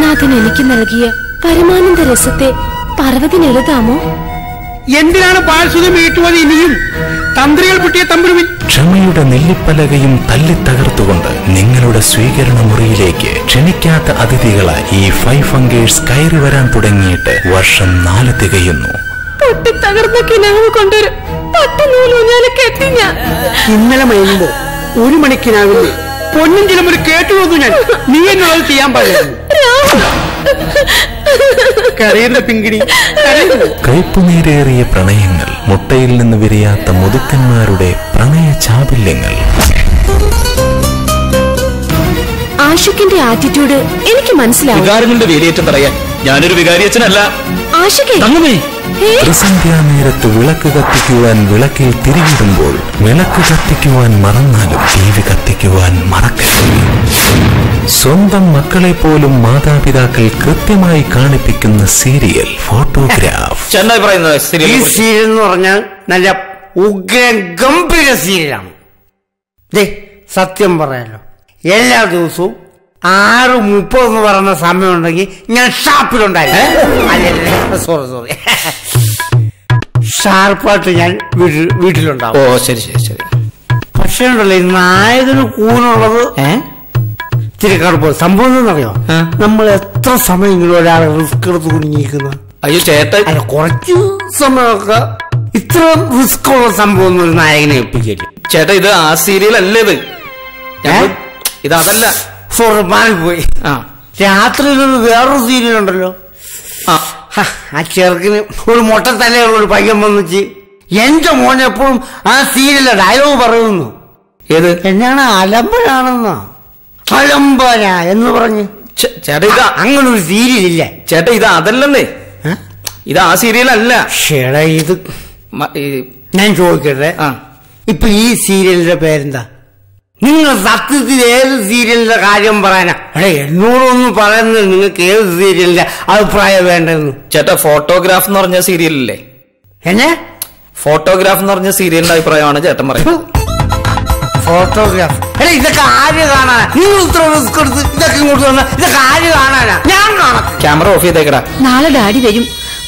ബ്രഹ്മനാഥൻ എനിക്ക് നൽകിയ പരമാനന്ദ രസത്തെ പർവതിനെഴുതാമോ എന്തിനാണ് പാഴ്സുതം വീട്ടുവത് ഇനിയും തന്ത്രികൾ പൊട്ടിയ തമ്പുരുവിൻ? ക്ഷമയുടെ നെല്ലിപ്പലകയും തല്ലി തകർത്തുകൊണ്ട് നിങ്ങളുടെ സ്വീകരണ മുറിയിലേക്ക് ക്ഷണിക്കാത്ത അതിഥികളായി ഈ ഫൈവ് ഫംഗേഴ്സ് കയറി വരാൻ തുടങ്ങിയിട്ട് വർഷം നാല് തികയുന്നു. പൊട്ടി തകർന്ന കിനാവ് കൊണ്ടൊരു പട്ട് നൂലൂഞ്ഞാൽ കെട്ടി ഞാൻ. ഇന്നലെ മയങ്ങുമ്പോ ഒരു മണിക്കിനാവില്ലേ? പൊന്നും ചിലമൊരു കേട്ടു വന്നു ഞാൻ. നീ എന്നുള്ളത് ചെയ്യാൻ കരയുന്നു കയ്പുനീരേറിയ പ്രണയങ്ങൾ മുട്ടയിൽ നിന്ന് വിരിയാത്ത മുതുക്കന്മാരുടെ പ്രണയ ചാബല്യങ്ങൾ. ആഷിഖിന്റെ ആറ്റിറ്റ്യൂഡ് എനിക്ക് മനസ്സിലാവും വികാരങ്ങളുടെ വേലിയേറ്റം പറയാൻ ഞാനൊരു വികാരിയച്ഛനല്ല ആഷിഖേ ത്രിസന്ധ്യാനേരത്ത് വിളക്ക് കത്തിക്കുവാൻ വിളക്കിൽ തിരിയിടുമ്പോൾ വിളക്ക് കത്തിക്കുവാൻ മറന്നാലും സ്വന്തം മക്കളെ പോലും മാതാപിതാക്കൾ കൃത്യമായി കാണിപ്പിക്കുന്ന സീരിയൽ ഫോട്ടോഗ്രാഫ്. ചെന്നായി പറയുന്നത് ഈ സീരിയൽ സീരിയൽ എന്ന് പറഞ്ഞാൽ നല്ല ഉഗ്ര ഗംഭീര സീരിയലാണ്. ദേ സത്യം പറയാലോ. എല്ലാ ദിവസവും ആറ് മുപ്പത് എന്ന് പറയുന്ന സമയം ഉണ്ടെങ്കിൽ ഞാൻ ഷാപ്പിലുണ്ടായിരുന്നു. അല്ല സോറി സോറി ഷാർപ്പായിട്ട് ഞാൻ വീട്ടിൽ ഓ വീട്ടിലുണ്ടാവും ശരി ശരി ശരി. പക്ഷേ ഉണ്ടല്ലോ ഈ നായകന് കൂനുള്ളത് ഇത്തിരി കടുപ്പം സംഭവം എന്നറിയോ നമ്മൾ എത്ര സമയം ഒരാളെ റിസ്ക് എടുത്ത് കുടുങ്ങിയിരിക്കുന്നു. അയ്യോ ചേട്ടൻ. അല്ല കുറച്ച് സമയമൊക്കെ ഇത്ര റിസ്ക് ഉള്ള സംഭവം ഒരു നായകനെ ഏൽപ്പിക്കില്ല ചേട്ടാ ഇത് ആ സീരിയൽ അല്ലേ ഇത് ഇത് അതല്ല സോറി മാറിപ്പോയി ആ. രാത്രി വേറൊരു സീരിയൽ ഉണ്ടല്ലോ. ആ. ചെറുക്കിന് ഒരു മുട്ട തലയുള്ള ഒരു പയ്യൻ വന്നിച്ച് എന്റെ മോനെപ്പോഴും ആ സീരിയലിലെ ഡയലോഗ് പറയുന്നു. ഏത്? എന്നാണ് അലമ്പനാണെന്നോ. അലമ്പന എന്ന് പറഞ്ഞ്. ചേട്ടാ ഇതാ. അങ്ങനെ ഒരു സീരിയൽ ഇല്ല ചേട്ടാ ഇത് അതല്ലെന്നേ? ഇത് ആ സീരിയൽ അല്ല ചേടാ ഇത് ഞാൻ ചോദിക്കട്ടെ? ആ. ഇപ്പൊ ഈ സീരിയലിന്റെ പേരെന്താ? നിങ്ങൾ സത്യത്തിൽ ഏത് സീരിയലിന്റെ കാര്യം പറയാനാ? എടാ എന്നോടൊന്നും പറയുന്നത് നിങ്ങൾക്ക് ഏത് സീരിയലിന്റെ അഭിപ്രായം വേണ്ടെന്ന്? ചേട്ടാ ഫോട്ടോഗ്രാഫ് എന്ന് പറഞ്ഞ സീരിയലല്ലേ? എന്നെ? ഫോട്ടോഗ്രാഫ് എന്ന് പറഞ്ഞ സീരിയലിന്റെ അഭിപ്രായമാണ് ചേട്ടൻ പറയുന്നത്. ഫോട്ടോഗ്രാഫ് എടാ ഇതൊക്കെ ആര് കാണാനാ? നിങ്ങൾ ഇത്ര റിസ്ക് എടുത്ത് ഇതൊക്കെ ഇങ്ങോട്ട് വന്ന ഇതൊക്കെ ആര് കാണാനാ? ഞാൻ കാണാം. ക്യാമറ ഓഫ് ചെയ്തേക്കടാ. നാളെ ഡാഡി വരും.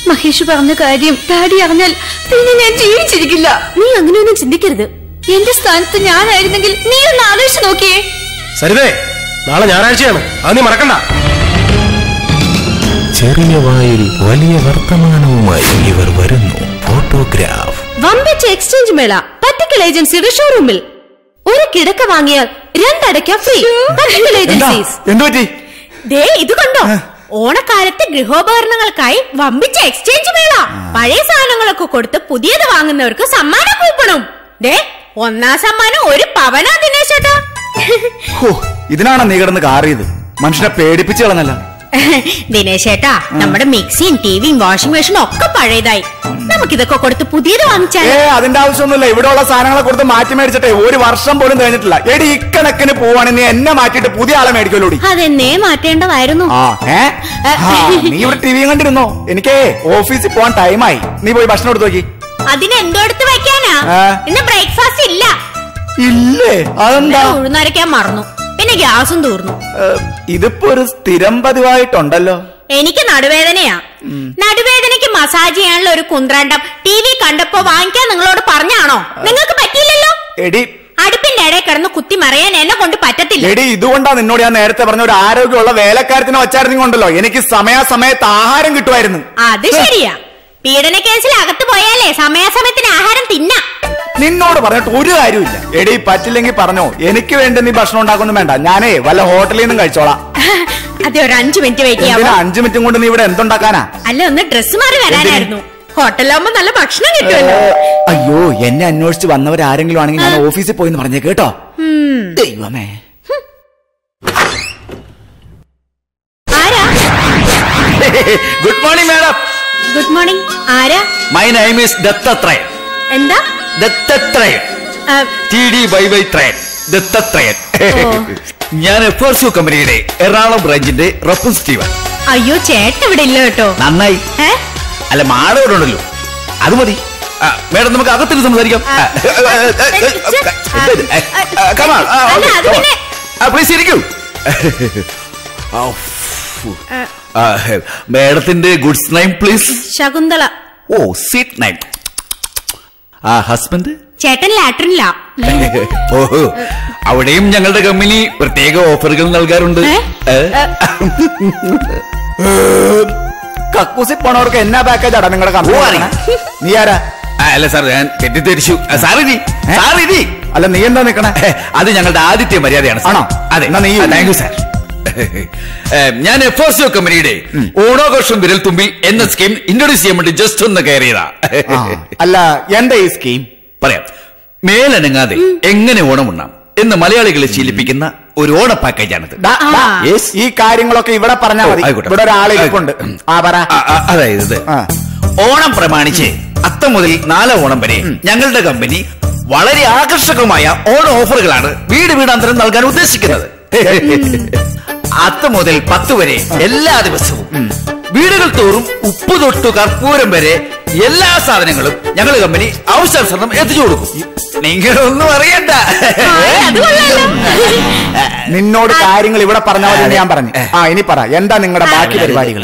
മഹേഷ് പറഞ്ഞ കാര്യം ഡാഡി അറിഞ്ഞാൽ പിന്നെ ഞാൻ ജീവിച്ചിരിക്കില്ല. നീ അങ്ങനെയൊന്നും ചിന്തിക്കരുത്. എന്റെ സ്ഥാനത്ത് ഞാനായിരുന്നെങ്കിൽ നീ ഒന്ന് ആലോചിച്ച് നോക്കിയേ. സരിതേ നാളെ ഞായറാഴ്ചയാണ്. അത് നീ മറക്കണ്ട. ചെറിയ വായിൽ വലിയ വർത്തമാനവുമായി ഇവർ വരുന്നു. ഫോട്ടോഗ്രാഫ് വമ്പിച്ച എക്സ്ചേഞ്ച് മേള. പട്ടിക്കൽ ഏജൻസിയുടെ ഷോറൂമിൽ ഒരു കിടക്ക വാങ്ങിയാൽ രണ്ടടയ്ക്ക ഫ്രീ ദേ ഇത് കണ്ടോ? ഓണക്കാലത്ത് ഗൃഹോപകരണങ്ങൾക്കായി വമ്പിച്ച എക്സ്ചേഞ്ച് മേള. പഴയ സാധനങ്ങളൊക്കെ കൊടുത്ത് പുതിയത് വാങ്ങുന്നവർക്ക് സമ്മാന കൂപ്പണും. ദേ ഒന്നാം സമ്മാനം ഒരു പവനാ ദിനേശേട്ടാ ഇതിനാണ് നീ കിടന്ന് കാറിയത്? മനുഷ്യനെ പേടിപ്പിച്ചു കളഞ്ഞല്ല ദിനേശേട്ടാ നമ്മുടെ മിക്സിയും ടിവിയും വാഷിംഗ് മെഷീനും ഒക്കെ പഴയതായി. നമുക്കിതൊക്കെ കൊടുത്ത് പുതിയത് വാങ്ങിച്ചാൽ അതിന്റെ ആവശ്യമൊന്നുമില്ല. ഇവിടെ ഉള്ള സാധനങ്ങളെ കൊടുത്ത് മാറ്റി മേടിച്ചിട്ടേ ഒരു വർഷം പോലും കഴിഞ്ഞിട്ടില്ല. എടി ഇക്കണക്കിന് പോവാണ് നീ എന്നെ മാറ്റിട്ട് പുതിയ ആളെ മേടിക്കലോടി അതെന്നേ മാറ്റേണ്ടതായിരുന്നു. നീ ഇവിടെ ടി വിയും കണ്ടിരുന്നോ? എനിക്കേ ഓഫീസിൽ പോവാൻ ടൈമായി. നീ പോയി ഭക്ഷണം എടുത്തു നോക്കി. അതിന് എന്തോ എടുത്ത് വെക്കാനാ ഇന്ന് ബ്രേക്ക്ഫാസ്റ്റ് ഇല്ല. ഇല്ലേ? അതെന്താ? ഉഴുന്നരക്കാൻ മറന്നു. പിന്നെ ഗ്യാസും തീർന്നു. ഇതിപ്പോ ഒരു സ്ഥിരം പതിവായിട്ടുണ്ടല്ലോ. എനിക്ക് നടുവേദനയാ. നടുവേദനയ്ക്ക് മസാജ് ചെയ്യാനുള്ള ഒരു കുന്ത്രണ്ടം ടി വി കണ്ടപ്പോ വാങ്ങിക്കാൻ നിങ്ങളോട് പറഞ്ഞാണോ? നിങ്ങൾക്ക് പറ്റിയില്ലല്ലോ? എടി. അടുപ്പിന്റെ ഇടയിൽ കിടന്ന് കുത്തി മറിയാൻ എന്നെ കൊണ്ട് പറ്റത്തില്ല. എടി ഇതുകൊണ്ടാ നിന്നോട് ഞാൻ നേരത്തെ പറഞ്ഞ ഒരു ആരോഗ്യമുള്ള വേലക്കാരത്തിനെ കൊണ്ടല്ലോ എനിക്ക് സമയാസമയത്ത് ആഹാരം കിട്ടുമായിരുന്നു. അത് ശരിയാ. പീഡന കേസിൽ അകത്ത് പോയാലേ സമയാസമയത്തിന് ആഹാരം തിന്നാം. നിന്നോട് പറഞ്ഞിട്ട് ഒരു കാര്യമില്ല എടി പറ്റില്ലെങ്കിൽ പറഞ്ഞോ. എനിക്ക് വേണ്ടി നീ ഭക്ഷണം ഉണ്ടാക്കൊന്നും വേണ്ട. ഞാനേ വല്ല ഹോട്ടലിൽ നിന്നും കഴിച്ചോളാം. അതെ ഒരു അഞ്ചു മിനിറ്റ് വെയിറ്റ് അഞ്ചു മിനിറ്റും കൊണ്ട് നീ ഇവിടെ എന്തുണ്ടാക്കാനാ? അല്ല ഒന്ന് ഡ്രസ് മാറി വരാനായിരുന്നു. ഹോട്ടലാകുമ്പോ നല്ല ഭക്ഷണം കിട്ടുമല്ലോ. അയ്യോ എന്നെ അന്വേഷിച്ച് വന്നവർ ആരെങ്കിലും ആണെങ്കിൽ ഞാൻ ഓഫീസിൽ പോയി പറഞ്ഞേ കേട്ടോ? ദൈവമേ. ആരാ? Good morning madam. Good morning. ആരാ? My name is Dattatreya. എന്താ? ദത്തത്രയൻ. T D Dathathrayan. ഞാൻ എഫ് ആർ സു കമ്പനിയുടെ എറണാകുളം ബ്രാഞ്ചിന്റെ റെപ്രസെന്റേറ്റീവ് അയ്യോ ചേട്ടൻ ഇവിടെ ഇല്ല കേട്ടോ. നന്നായി. അല്ല മാഡം ഇവിടെ ഉണ്ടല്ലോ. അത് മതി. മേഡം നമുക്ക് അകത്തിൽ സംസാരിക്കാം. പ്ലീസ് ഇരിക്കൂ. മേഡത്തിന്റെ ഗുഡ്സ് നൈം പ്ലീസ് ശകുന്തള. ഓ സീറ്റ് നൈം ആ ഹസ്ബൻഡ് ചേട്ടൻ ലാട്രിനില്ല ഓഹോ. അവിടെയും ഞങ്ങളുടെ കമ്പനി പ്രത്യേക ഓഫറുകൾ നൽകാറുണ്ട്? കക്കൂസി പോണവർക്ക് എന്നാ പാക്കേജ് ആടാ നിങ്ങളുടെ കമ്പനി. നീ ആരാ? അല്ല സാർ ഞാൻ തെറ്റിദ്ധരിച്ചു. ഇരി. സാർ അല്ല നീ എന്താ നിക്കണേ? അത് ഞങ്ങളുടെ ആദ്യത്തെ മര്യാദയാണ്. ആണോ? അതെ. താങ്ക് യു സാർ ഞാൻ എഫ് എസ് കമ്പനിയുടെ ഓണാഘോഷം വിരൽ തുമ്പിൽ എന്ന സ്കീം ഇൻട്രൊഡ്യൂസ് ചെയ്യാൻ വേണ്ടി ജസ്റ്റ് ഒന്ന് കയറിയതാ. അല്ല എന്താ ഈ സ്കീം? പറയാം. മേലനങ്ങാതെ എങ്ങനെ ഓണം ഉണ്ണാം എന്ന് മലയാളികളെ ശീലിപ്പിക്കുന്ന ഒരു ഓണ പാക്കേജാണിത്. ഈ കാര്യങ്ങളൊക്കെ ഇവിടെ പറഞ്ഞാൽ മതി. ഇവിടെ ഒരാളിരിപ്പുണ്ട് അതായത് ഓണം പ്രമാണിച്ച് അത്ത മുതൽ നാല് ഓണം വരെ ഞങ്ങളുടെ കമ്പനി വളരെ ആകർഷകമായ ഓണ ഓഫറുകളാണ് വീട് വീടാന്തരം നൽകാൻ ഉദ്ദേശിക്കുന്നത്. അത്തം മുതൽ പത്ത് വരെ എല്ലാ ദിവസവും. വീടുകൾ തോറും ഉപ്പ് തൊട്ട് കർപ്പൂരം വരെ എല്ലാ സാധനങ്ങളും ഞങ്ങളുടെ കമ്പനി അവസരം എത്തിച്ചു കൊടുക്കും. നിങ്ങളൊന്നും അറിയണ്ട. നിന്നോട് കാര്യങ്ങൾ ഇവിടെ പറഞ്ഞാൽ മതി ഞാൻ പറഞ്ഞു. ആ. ഇനി പറ. എന്താ നിങ്ങളുടെ ബാക്കി പരിപാടികൾ?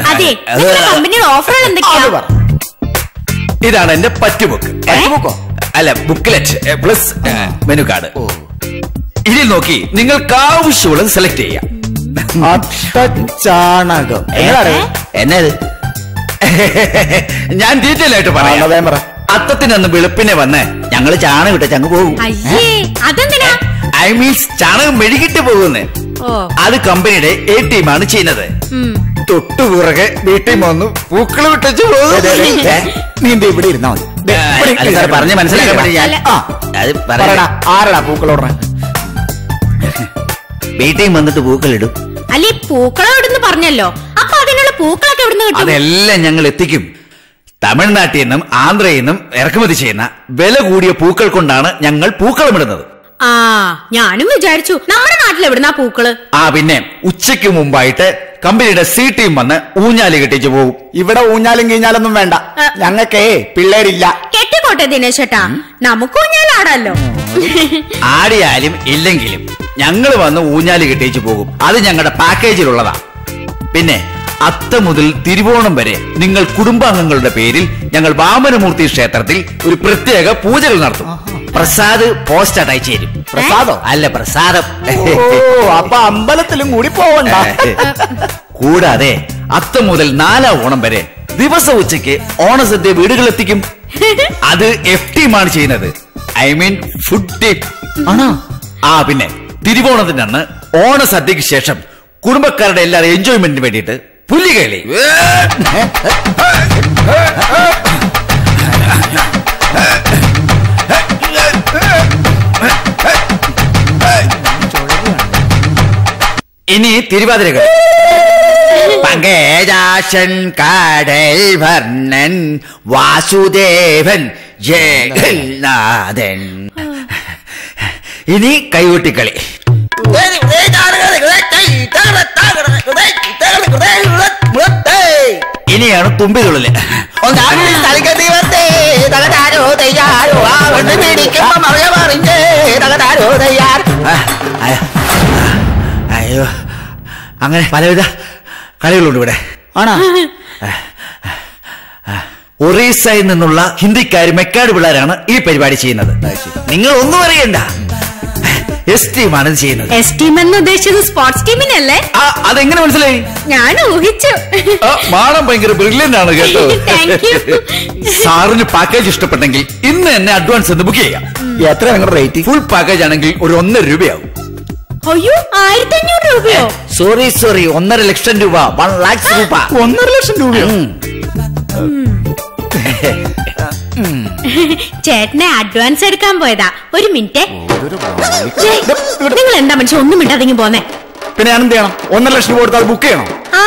ഇതാണ് എന്റെ പറ്റ് ബുക്ക് ബുക്കോ അല്ല ബുക്ക്ലെറ്റ് പ്ലസ് മെനു കാർഡ് ഇതിൽ നോക്കി നിങ്ങൾക്ക് ആവശ്യമുള്ളത് സെലക്ട് ചെയ്യാം. ചാണകം എങ്ങനെയാ എന്നത്? ഞാൻ വേഗം പറയാം അത്തത്തിനൊന്ന് വെളുപ്പിനെ വന്ന് ഞങ്ങൾ ചാണകം ഇട്ട ചങ്ങ് പോകും. ഐ മീൻസ് ചാണകം മെഴുകിട്ട് പോകുന്നേ. ഓ. അത് കമ്പനിയുടെ എ ടീമാണ് ചെയ്യുന്നത്. തൊട്ടു പുറകെ വീട്ടിൽ വന്നു പൂക്കൾ വിട്ടു നീന്തി ഇവിടെ ഇരുന്നാ മതി. പറഞ്ഞ് മനസ്സിലാക്കാൻ ആരടാ പൂക്കളോട വീട്ടിൽ വന്നിട്ട് പൂക്കളിടും. അല്ല പൂക്കളം ഇവിടുന്ന് പറഞ്ഞല്ലോ? അപ്പൊ അതിനുള്ള പൂക്കളൊക്കെ ഇവിടുന്ന് കിട്ടും? അതെല്ലാം ഞങ്ങൾ എത്തിക്കും. തമിഴ്നാട്ടിൽ നിന്നും ആന്ധ്രയിൽ നിന്നും ഇറക്കുമതി ചെയ്യുന്ന വില കൂടിയ പൂക്കൾ കൊണ്ടാണ് ഞങ്ങൾ പൂക്കളമിടുന്നത്. ആ ഞാനും വിചാരിച്ചു നമ്മുടെ നാട്ടിൽ എവിടുന്നാ പൂക്കൾ? ആ പിന്നെ ഉച്ചയ്ക്ക് മുമ്പായിട്ട് കമ്പനിയുടെ സി ടീം വന്ന് ഊഞ്ഞാൽ കെട്ടിച്ചു പോകും ഇവിടെ ഊഞ്ഞാലും കീഞ്ഞാലൊന്നും വേണ്ട. ഞങ്ങക്കേ ഞങ്ങൾക്കേ പിള്ളേരില്ല. കെട്ടിക്കോട്ടെ ദിനേശേട്ടാ. നമുക്കും നമുക്ക് ആടാലോ ആടിയാലും ഇല്ലെങ്കിലും ഞങ്ങൾ വന്ന് ഊഞ്ഞാൽ കെട്ടിച്ച് പോകും. അത് ഞങ്ങളുടെ പാക്കേജിലുള്ളതാ. പിന്നെ അത്ത മുതൽ തിരുവോണം വരെ നിങ്ങൾ കുടുംബാംഗങ്ങളുടെ പേരിൽ ഞങ്ങൾ വാമനമൂർത്തി ക്ഷേത്രത്തിൽ ഒരു പ്രത്യേക പൂജകൾ നടത്തും. പ്രസാദ് പോസ്റ്റ് അയച്ചു തരും പ്രസാദോ? അല്ല പ്രസാദം. അപ്പൊ അമ്പലത്തിലും കൂടി പോവണ്ട. കൂടാതെ അത്ത മുതൽ നാലാം ഓണം വരെ ദിവസം ഉച്ചയ്ക്ക് ഓണസദ്യ വീടുകളെത്തിക്കും അത് എഫ് ടി ആണ് ചെയ്യുന്നത്. ഐ മീൻ ഫുഡ് ടീം ആണോ? ആ പിന്നെ തിരുവോണത്തിന്റെ അന്ന് ഓണസദ്യക്ക് ശേഷം കുടുംബക്കാരുടെ എല്ലാവരും എൻജോയ്മെന്റിന് വേണ്ടിയിട്ട് പുലികളി ഇനി തിരുവാതിരകൾ. പങ്കേജാശൻ കാടൽ വർണൻ വാസുദേവൻ ജഗന്നാഥൻ. ഇനി കൈകൊട്ടിക്കളി ഇനിയാണ് തുമ്പി തുള്ളൽ ആ, അയ്യോ. അയ്യോ അങ്ങനെ പലവിധ കളികളുണ്ട് ഇവിടെ. ആണോ? ഒറീസയിൽ നിന്നുള്ള ഹിന്ദിക്കാർ മെക്കാട് പിള്ളേരാണ് ഈ പരിപാടി ചെയ്യുന്നത്. നിങ്ങൾ ഒന്നും അറിയണ്ട. എസ് ടീമാണ് ഇത് ചെയ്യുന്നത്. എസ് ടീം എന്ന് ഉദ്ദേശിച്ചത് സ്പോർട്സ് ടീമിനല്ലേ ആ അതെങ്ങനെ മനസ്സിലായി? ഞാൻ ഊഹിച്ചു. ആ, മാഡം ഭയങ്കര ബ്രില്യന്റ് ആണ് കേട്ടോ. താങ്ക് യു സാറിന് പാക്കേജ് ഇഷ്ടപ്പെട്ടെങ്കിൽ ഇന്ന് തന്നെ അഡ്വാൻസ് എന്ന് ബുക്ക് ചെയ്യാം. എത്ര നിങ്ങളുടെ റേറ്റ് ഫുൾ പാക്കേജ് ആണെങ്കിൽ ഒരു ഒന്നര രൂപയാവും. അയ്യോ ആയിരത്തി അഞ്ഞൂറ് രൂപയോ സോറി സോറി ഒന്നര ലക്ഷം രൂപ. വൺ ലാക്സ് രൂപ. ഒന്നര ലക്ഷം രൂപയോ. ചേട്ടനെ അഡ്വാൻസ് എടുക്കാൻ പോയതാ. ഒരു മിനിറ്റ്. നിങ്ങൾ എന്താ മനുഷ്യ ഒന്നും മിണ്ടാതെങ്കിൽ പോന്നെ? പിന്നെ ഞാൻ എന്ത് ചെയ്യണം? ഒന്നര ലക്ഷം രൂപ കൊടുത്താൽ ബുക്ക് ചെയ്യണം? ആ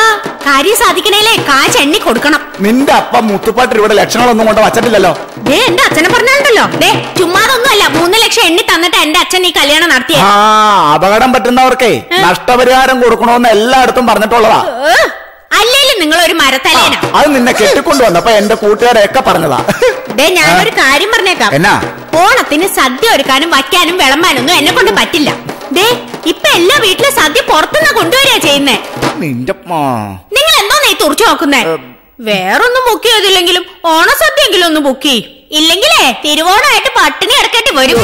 കാര്യം സാധിക്കണേലേ കാശ് എണ്ണി കൊടുക്കണം. നിന്റെ അപ്പ മുത്തുപ്പാട്ട് ഇവിടെ ലക്ഷങ്ങളൊന്നും കൊണ്ട് വച്ചിട്ടില്ലല്ലോ. ദേ എന്റെ അച്ഛനെ പറഞ്ഞാലുണ്ടല്ലോ. ദേ ചുമ്മാതൊന്നുമല്ല മൂന്ന് ലക്ഷം എണ്ണി തന്നിട്ട് എന്റെ അച്ഛൻ ഈ കല്യാണം നടത്തിയ. ആ അപകടം പറ്റുന്നവർക്കേ നഷ്ടപരിഹാരം കൊടുക്കണമെന്ന് എല്ലായിടത്തും പറഞ്ഞിട്ടുള്ളതാ. നിങ്ങൾ ഒരു മരത്തലേന അത് നിന്നെ കെട്ടിക്കൊണ്ടു വന്നപ്പോ എന്റെ കൂട്ടുകാരെയൊക്കെ പറഞ്ഞതാ. ദേ ഞാനൊരു കാര്യം പറഞ്ഞേക്കാം. എന്നാ? ഓണത്തിന് സദ്യ ഒരുക്കാനും വയ്ക്കാനും വിളമ്പാനൊന്നും എന്നെ കൊണ്ട് പറ്റില്ല. ദേ ഇപ്പൊ എല്ലാ വീട്ടിലും സദ്യ പുറത്തുനിന്ന് കൊണ്ടുവരിക ചെയ്യുന്നേ. നിങ്ങൾ എന്തോ നീ തുറച്ചു നോക്കുന്നേ? വേറൊന്നും ബുക്ക് ചെയ്തില്ലെങ്കിലും ഓണസദ്യയെങ്കിലും ഒന്ന് ബുക്ക് ചെയ്യും. ഇല്ലെങ്കിലേ തിരുവോണമായിട്ട് പട്ടിണി അടക്കേണ്ടി വരും.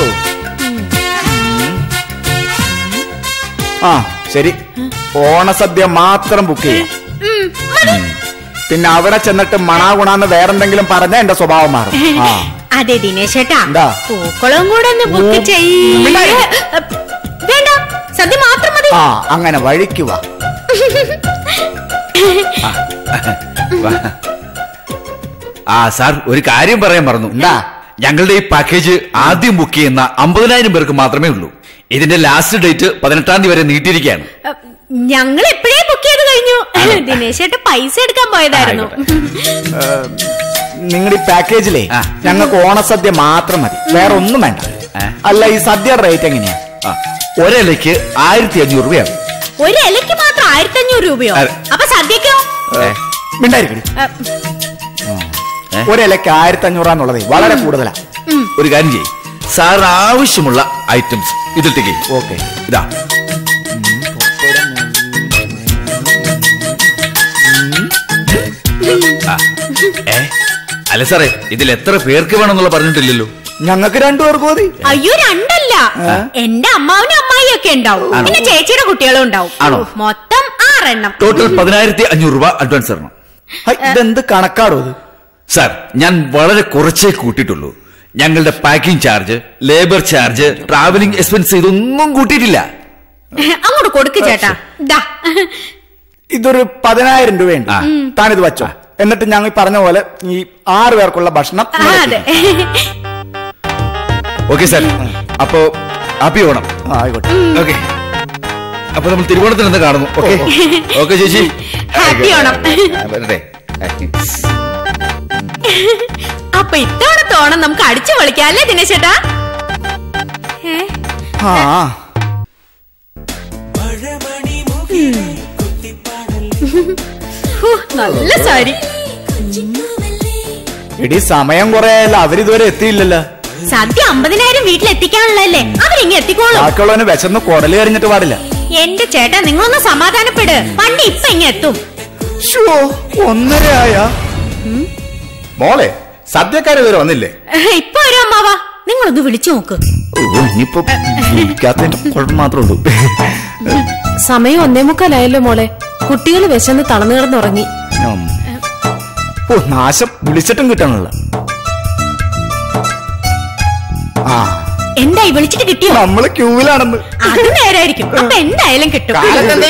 ആ ശരി. ഓണസദ്യ മാത്രം ബുക്ക് ചെയ്യാം. പിന്നെ അവിടെ ചെന്നിട്ട് മണാഗുണാന്ന് വേറെന്തെങ്കിലും പറഞ്ഞ എന്റെ സ്വഭാവം മാറും. ആ. അതെ ദിനേശേട്ടാ? പൂക്കളും കൂടെ ഒന്ന് ബുക്ക്. വേണ്ട. സദ്യ മാത്രം മതി. ആ അങ്ങനെ വഴിക്കുക ആ. സാർ ഒരു കാര്യം പറയാൻ മറന്നു. എന്താ? ഞങ്ങളുടെ ഈ പാക്കേജ് ആദ്യം ബുക്ക് ചെയ്യുന്ന അമ്പതിനായിരം പേർക്ക് മാത്രമേ ഉള്ളൂ. ഇതിന്റെ ലാസ്റ്റ് ഡേറ്റ് പതിനെട്ടാം തീയതി വരെ നീട്ടിയിരിക്കുകയാണ്. ഞങ്ങൾ എപ്പോഴേ ബുക്ക് ചെയ്ത് ദിനേശ് ദിനേശേട്ട പൈസ എടുക്കാൻ പോയതായിരുന്നു. നിങ്ങളുടെ ഈ പാക്കേജിലേ ഞങ്ങൾക്ക് ഓണസദ്യ മാത്രം മതി. വേറെ ഒന്നും വേണ്ട. അല്ല ഈ സദ്യ റേറ്റ് എങ്ങനെയാ? ഒരിലയ്ക്ക് ആയിരത്തി അഞ്ഞൂറ് രൂപയാണ് ഒരു ഇലയ്ക്ക് മാത്രം ആയിരത്തി അഞ്ഞൂറ് രൂപയോ. അപ്പൊ സദ്യക്കോ? മിണ്ടായിരിക്കടി. ആയിരത്തി അഞ്ഞൂറാന്നുള്ളത് വളരെ കൂടുതലാ. ഒരു കാര്യം ചെയ്യും. സാറിന് ആവശ്യമുള്ള ഐറ്റംസ് ഇതിട്ടേക്ക് ഓക്കെ. ഇതാ. അല്ല സാറേ ഇതിൽ എത്ര പേർക്ക് വേണമെന്നുള്ള പറഞ്ഞിട്ടില്ലല്ലോ. ഞങ്ങൾക്ക് രണ്ടുപേർക്ക് മതി. അയ്യോ രണ്ടല്ല. എന്റെ അമ്മാവനും അമ്മായി ഒക്കെ ഉണ്ടാവും പിന്നെ ചേച്ചിയുടെ കുട്ടികളും ഉണ്ടാവും. ആണോ? മൊത്തം ആറെണ്ണം. ടോട്ടൽ പതിനായിരത്തി അഞ്ഞൂറ് രൂപ അഡ്വാൻസ് തരണം. ഹൈ, ഇതെന്ത് കണക്കാടോ ഇത്? സാർ ഞാൻ വളരെ കുറച്ചേ കൂട്ടിയിട്ടുള്ളൂ. ഞങ്ങളുടെ packing charge labour charge travelling expense ഇതൊന്നും കൂട്ടിയിട്ടില്ല. അങ്ങോട്ട് കൊടുക്ക് ചേട്ടാ. ഇതൊരു പതിനായിരം രൂപയുണ്ട്. താനിത് വച്ചോ. എന്നിട്ട് ഞങ്ങൾ പറഞ്ഞ പോലെ ഈ ആറ് പേർക്കുള്ള ഭക്ഷണം. ഓക്കെ സാർ അപ്പോ ഹാപ്പി ഓണം. ആയിക്കോട്ടെ. ഓക്കെ അപ്പൊ നമ്മൾ തിരുവോണത്തിൽ നിന്ന് കാണുന്നു. ഓക്കെ ഓക്കെ ചേച്ചി. ഹാപ്പി ഓണം. വരട്ടെ. അപ്പൊ ഇത്തവണത്തെ ഓണം നമുക്ക് അടിച്ചു പൊളിക്കാം അല്ലേ ദിനേശേട്ടാ നല്ല സാരി. എടി സമയം കുറയായല്ലോ അവരിതുവരെ എത്തിയില്ലല്ലോ. സദ്യ അമ്പതിനായിരം വീട്ടിൽ എത്തിക്കാനുള്ളതല്ലേ എത്തിക്കോളൂ. എത്തിക്കോളും ബാക്കിയുള്ളവന് വിശന്ന് കുടൽ കരിഞ്ഞിട്ട് പാടില്ല. എന്റെ ചേട്ടാ നിങ്ങളൊന്ന് സമാധാനപ്പെട്. വണ്ടി ഇപ്പൊ ഇങ്ങ എത്തും. ഒന്നരയായ. മോളെ സദ്യക്കാര് ഇവർ വന്നില്ലേ? ഇപ്പൊ ഒരു അമ്മാവാ. നിങ്ങളൊന്ന് വിളിച്ചു നോക്ക്. ഇനിയിപ്പോ വിളിക്കാത്തതിന്റെ കുഴപ്പം മാത്രമേ ഉള്ളൂ. സമയം ഒന്നേ മുക്കാലായല്ലോ മോളെ. കുട്ടികൾ വിശന്ന് തളർന്നു കിടന്നുറങ്ങി. ഓ നാശം. വിളിച്ചിട്ടും കിട്ടണല്ലോ. ആ. എന്തായി? വിളിച്ചിട്ട് കിട്ടിയോ? നമ്മൾ ക്യൂവിലാണെന്ന്. അത് നേരായിരിക്കും. അപ്പൊ എന്തായാലും കിട്ടും.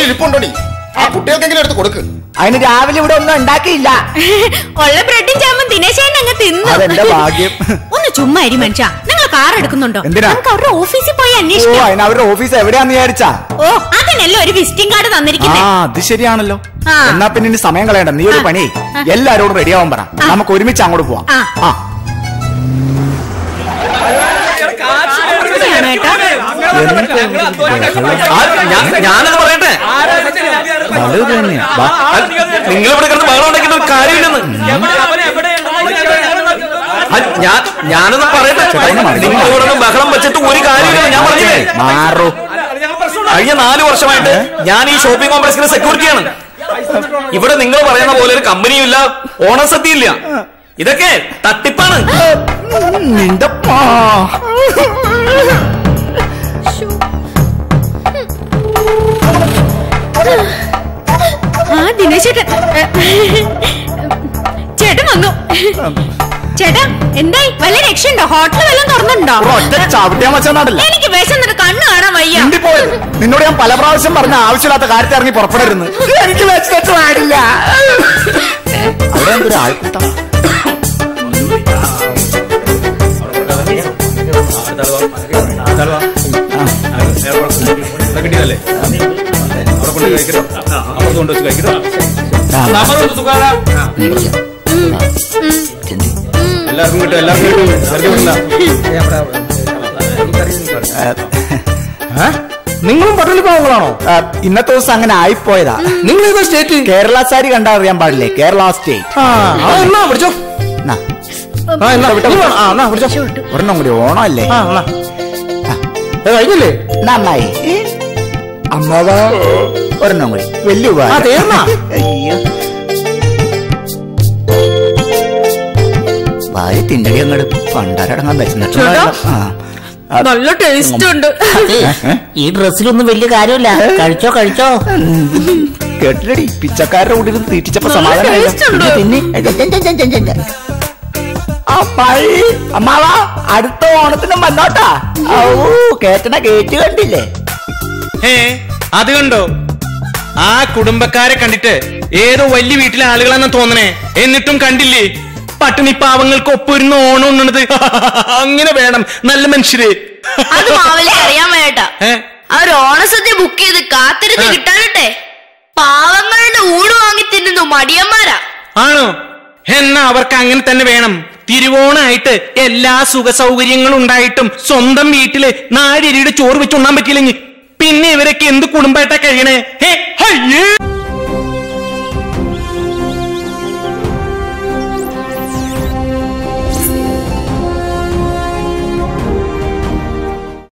ഇരിപ്പുണ്ടോടി ആ കുട്ടികൾക്കെങ്കിലും എടുത്ത് കൊടുക്ക്. അതിന് രാവിലെ ഇവിടെ ഒന്നും ഉണ്ടാക്കിയില്ല. ഉള്ള ബ്രെഡും ജാമും ദിനേശേനെ അങ്ങ് തിന്നു. ഭാഗ്യം. ഒന്ന് ചുമ്മാ അരി മനുഷ്യ. നിങ്ങൾ കാർ എടുക്കുന്നുണ്ടോ? എന്തിനാ? നമുക്ക് അവരുടെ ഓഫീസിൽ പോയി ഓ അന്വേഷിക്കാം. അവരുടെ ഓഫീസ് എവിടെയാന്ന് വിചാരിച്ചാ? ഓ അതിനല്ലേ ഒരു വിസിറ്റിംഗ് കാർഡ് ആ തന്നിരിക്കുന്നേ അത് ശരിയാണല്ലോ. ആ. എന്നാ പിന്നെ ഇനി സമയം കളയണ്ട. നീ ഒരു ആ. പണി എല്ലാരോടും റെഡി ആവാൻ പറ. നമുക്ക് ഒരുമിച്ച് അങ്ങോട്ട് പോവാം. ആ. ആ. ആ, ഞാനത് പറയട്ടെ? നല്ലത് തന്നെയാ. നിങ്ങൾ ഇവിടെ കിടന്ന് ബഹളം ഉണ്ടാക്കുന്ന ഒരു കാര്യമില്ലെന്ന്. ആ, ഞാൻ ഞാനൊന്ന് പറയട്ടെ. നിങ്ങളോടൊന്നും ബഹളം വെച്ചിട്ട് ഒരു കാര്യമില്ല. ഞാൻ പറഞ്ഞില്ലേ? മാറൂ. കഴിഞ്ഞ നാല് വർഷമായിട്ട് ഞാൻ ഈ ഷോപ്പിംഗ് കോംപ്ലക്സിന്റെ സെക്യൂരിറ്റിയാണ് ഇവിടെ നിങ്ങൾ പറയുന്ന പോലെ ഒരു കമ്പനിയും ഇല്ല ഓണസദ്യ ഇല്ല. ഇതൊക്കെ തട്ടിപ്പാണ്. നിന്റെ. ആ ദിനേശേട്ടൻ ചേട്ടൻ വന്നു. ചേട്ടാ എന്തായി വല്ല രക്ഷയുണ്ടോ? ഹോട്ടൽ വല്ലതും തുറന്നുണ്ടോ എനിക്ക് വിശന്നിട്ട് കണ്ണ് കാണാൻ വയ്യ. നിന്നോട് ഞാൻ പല പ്രാവശ്യം പറഞ്ഞ ആവശ്യമില്ലാത്ത കാര്യത്തിൽ ഇറങ്ങി പുറപ്പെടരുന്ന്. എനിക്ക് പാടില്ല. അവിടെ എന്തൊരു ആൾക്കൂട്ടം. കിട്ടിയതല്ലേ അവിടെ കൊണ്ട് കഴിക്കട്ടോ അപ്പുറത്ത് കൊണ്ട് വെച്ച് കഴിക്കട്ടോ എല്ലാവർക്കും കിട്ടും എല്ലാവർക്കും കിട്ടും. നിങ്ങളും പട്ടണി പാവങ്ങളാണോ ഇന്നത്തെ ദിവസം അങ്ങനെ ആയിപ്പോയതാ. നിങ്ങൾ ഏതാ സ്റ്റേറ്റ്? കേരള സാരി കണ്ടാ അറിയാൻ പാടില്ലേ? കേരള സ്റ്റേറ്റ്. എന്നാ പിടിച്ചോ. ഒരെണ്ണം കൂടി ഓണമല്ലേ? കഴിഞ്ഞില്ലേ? നന്നായി. അമ്മാവാ. ഒരെണ്ണം കൂടി. വലിയ വായ തിന്നടി അങ്ങോട്ട് പണ്ടാരടങ്ങാൻ ചേട്ടാ. നല്ല ടേസ്റ്റ് ഉണ്ട്. ഈ ഡ്രസ്സിലൊന്നും വലിയ കാര്യമില്ല. കഴിച്ചോ കഴിച്ചോ. കേട്ടില്ലടി. പിച്ചക്കാരുടെ കൂടെ ഇരുന്ന് തീറ്റിച്ചപ്പോ സമാധാനം അമ്മാവാ അടുത്ത ഓണത്തിനും വന്നോട്ടാ. ഓ കേട്ടണ കേറ്റ് കണ്ടില്ലേ? ഏ അത് കണ്ടോ? ആ കുടുംബക്കാരെ കണ്ടിട്ട് ഏതോ വലിയ വീട്ടിലെ ആളുകളാണെന്ന് തോന്നണേ. എന്നിട്ടും കണ്ടില്ലേ? പട്ടിണി പാവങ്ങൾക്ക് ഒപ്പൊരുന്ന് ഓണം ഉണ്ണണത്. അങ്ങനെ വേണം. നല്ല മനുഷ്യര്. അത് അറിയാൻ വേണ്ട? അവർ ഓണസദ്യ ബുക്ക് ചെയ്ത് കാത്തിരുന്ന് കിട്ടാനട്ടെ. പാവങ്ങളുടെ ഊട് വാങ്ങി തിന്നുന്നു മടിയന്മാരാ. ആണോ? എന്നാ അവർക്ക് അങ്ങനെ തന്നെ വേണം. തിരുവോണായിട്ട് എല്ലാ സുഖ സൗകര്യങ്ങളും ഉണ്ടായിട്ടും സ്വന്തം വീട്ടിൽ നാടിരിയുടെ ചോറ് വെച്ച് ഉണ്ണാൻ പറ്റിയില്ലെങ്കിൽ പിന്നെ ഇവരൊക്കെ എന്ത് കുടുംബമായിട്ടാ കഴിയണേ? ഹേ, ഹയ്യേ!